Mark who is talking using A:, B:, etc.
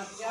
A: समस्या